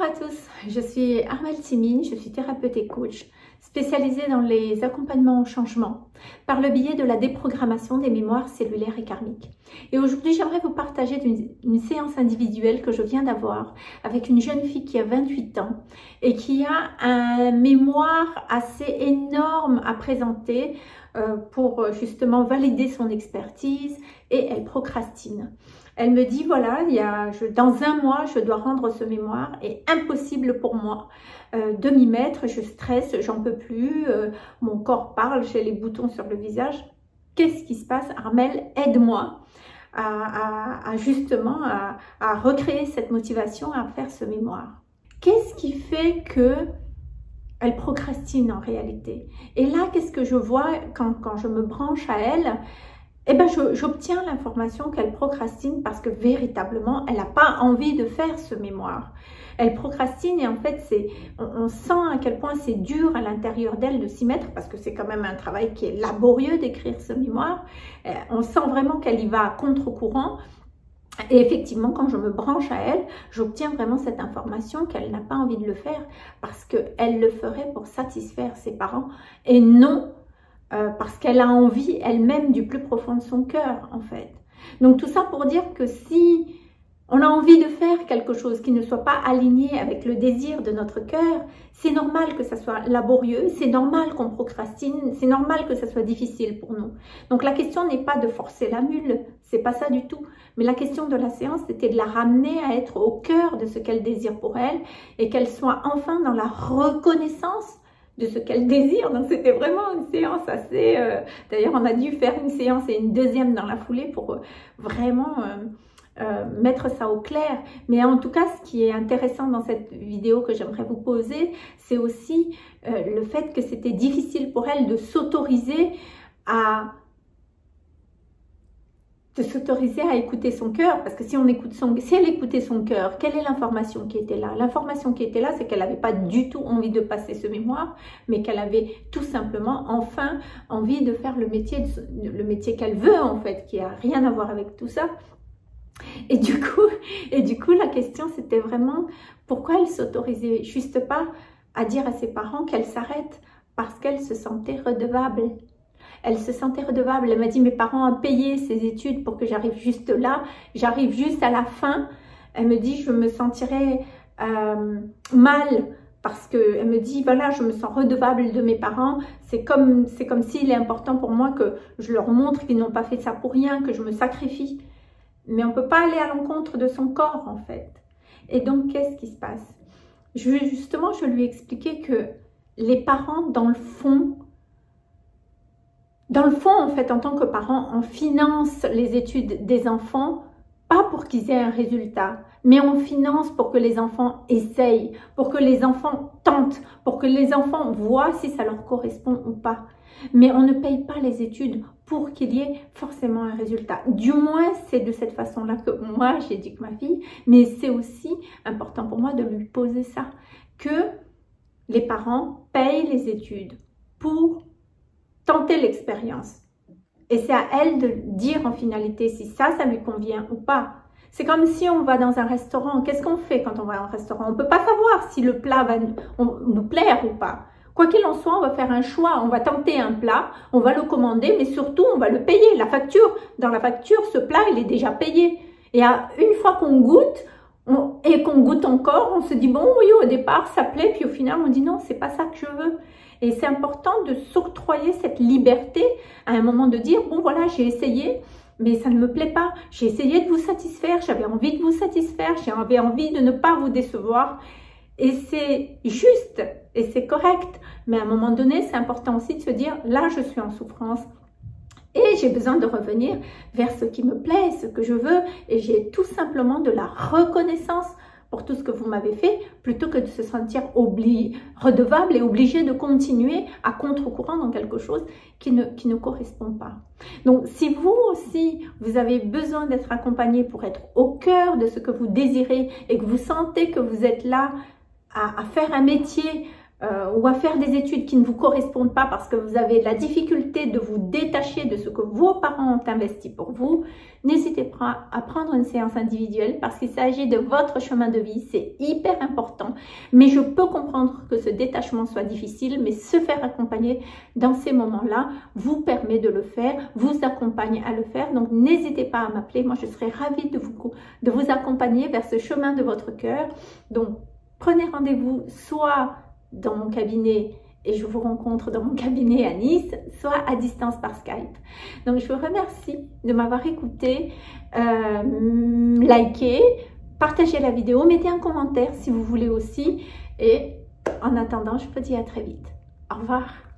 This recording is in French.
Bonjour à tous, je suis Armelle Timine, je suis thérapeute et coach spécialisée dans les accompagnements au changement par le biais de la déprogrammation des mémoires cellulaires et karmiques. Et aujourd'hui, j'aimerais vous partager une, séance individuelle que je viens d'avoir avec une jeune fille qui a 28 ans et qui a un mémoire assez énorme à présenter euh, pour justement valider son expertise et elle procrastine. Elle me dit, voilà, il y a, je, dans un mois, je dois rendre ce mémoire et impossible pour moi euh, de m'y mettre. Je stresse, j'en peux plus, euh, mon corps parle, j'ai les boutons sur le visage. Qu'est-ce qui se passe? Armel, aide-moi à, justement recréer cette motivation à faire ce mémoire. Qu'est-ce qui fait que elle procrastine en réalité? Et là, qu'est-ce que je vois quand, quand, je me branche à elle? Eh ben, j'obtiens l'information qu'elle procrastine parce que véritablement, elle n'a pas envie de faire ce mémoire. Elle procrastine et en fait, on, sent à quel point c'est dur à l'intérieur d'elle de s'y mettre parce que c'est quand même un travail qui est laborieux d'écrire ce mémoire. Euh, on sent vraiment qu'elle y va à contre-courant. Et effectivement, quand je me branche à elle, j'obtiens vraiment cette information qu'elle n'a pas envie de le faire parce qu'elle le ferait pour satisfaire ses parents et non euh, parce qu'elle a envie elle-même du plus profond de son cœur, en fait. Donc tout ça pour dire que si on a envie de faire quelque chose qui ne soit pas aligné avec le désir de notre cœur, c'est normal que ça soit laborieux, c'est normal qu'on procrastine, c'est normal que ça soit difficile pour nous. Donc la question n'est pas de forcer la mule, c'est pas ça du tout. Mais la question de la séance, c'était de la ramener à être au cœur de ce qu'elle désire pour elle et qu'elle soit enfin dans la reconnaissance de ce qu'elle désire. Donc c'était vraiment une séance assez... Euh, d'ailleurs, on a dû faire une séance et une deuxième dans la foulée pour euh, vraiment euh, mettre ça au clair. Mais en tout cas, ce qui est intéressant dans cette vidéo que j'aimerais vous poser, c'est aussi le fait que c'était difficile pour elle de s'autoriser à s'autoriser à écouter son cœur, parce que si on écoute son, si elle écoutait son cœur, quelle est l'information qui était là? L'information qui était là, c'est qu'elle n'avait pas du tout envie de passer ce mémoire, mais qu'elle avait tout simplement enfin envie de faire le métier, le métier qu'elle veut en fait, qui a rien à voir avec tout ça. Et du coup, et du coup, la question c'était vraiment pourquoi elle s'autorisait juste pas à dire à ses parents qu'elle s'arrête parce qu'elle se sentait redevable? Elle se sentait redevable. Elle m'a dit, mes parents ont payé ses études pour que j'arrive juste là. J'arrive juste à la fin. Elle me dit, je me sentirais euh, mal parce qu'elle me dit, voilà, je me sens redevable de mes parents. C'est comme, comme s'il est important pour moi que je leur montre qu'ils n'ont pas fait ça pour rien, que je me sacrifie. Mais on ne peut pas aller à l'encontre de son corps, en fait. Et donc, qu'est-ce qui se passe? Justement, je lui ai expliqué que les parents, dans le fond, dans le fond, en fait, en tant que parent, on finance les études des enfants, pas pour qu'ils aient un résultat, mais on finance pour que les enfants essayent, pour que les enfants tentent, pour que les enfants voient si ça leur correspond ou pas. Mais on ne paye pas les études pour qu'il y ait forcément un résultat. Du moins, c'est de cette façon-là que moi, j'éduque ma fille, mais c'est aussi important pour moi de lui poser ça, que les parents payent les études pour tenter l'expérience. Et c'est à elle de dire en finalité si ça, ça lui convient ou pas. C'est comme si on va dans un restaurant. Qu'est-ce qu'on fait quand on va dans un restaurant? On ne peut pas savoir si le plat va nous plaire ou pas. Quoi qu'il en soit, on va faire un choix. On va tenter un plat, on va le commander, mais surtout, on va le payer. La facture, dans la facture, ce plat, il est déjà payé. Et à, une fois qu'on goûte, et qu'on goûte encore, on se dit, bon, oui, au départ, ça plaît, puis au final, on dit, non, c'est pas ça que je veux. Et c'est important de s'octroyer cette liberté à un moment de dire, bon, voilà, j'ai essayé, mais ça ne me plaît pas. J'ai essayé de vous satisfaire, j'avais envie de vous satisfaire, j'avais envie de ne pas vous décevoir. Et c'est juste et c'est correct. Mais à un moment donné, c'est important aussi de se dire, là, je suis en souffrance. Et j'ai besoin de revenir vers ce qui me plaît, ce que je veux. Et j'ai tout simplement de la reconnaissance pour tout ce que vous m'avez fait, plutôt que de se sentir redevable et obligé de continuer à contre-courant dans quelque chose qui ne, qui ne correspond pas. Donc, si vous aussi, vous avez besoin d'être accompagné pour être au cœur de ce que vous désirez et que vous sentez que vous êtes là à faire un métier euh, ou à faire des études qui ne vous correspondent pas parce que vous avez la difficulté de vous détacher de ce que vos parents ont investi pour vous, n'hésitez pas à prendre une séance individuelle parce qu'il s'agit de votre chemin de vie, c'est hyper important. Mais je peux comprendre que ce détachement soit difficile, mais se faire accompagner dans ces moments-là vous permet de le faire, vous accompagne à le faire. Donc n'hésitez pas à m'appeler, moi je serai ravie de vous, de vous accompagner vers ce chemin de votre cœur. Donc prenez rendez-vous soit dans mon cabinet et je vous rencontre dans mon cabinet à Nice, soit à distance par Skype. Donc je vous remercie de m'avoir écouté, euh, likez, partagez la vidéo, mettez un commentaire si vous voulez aussi. Et en attendant, je vous dis à très vite. Au revoir.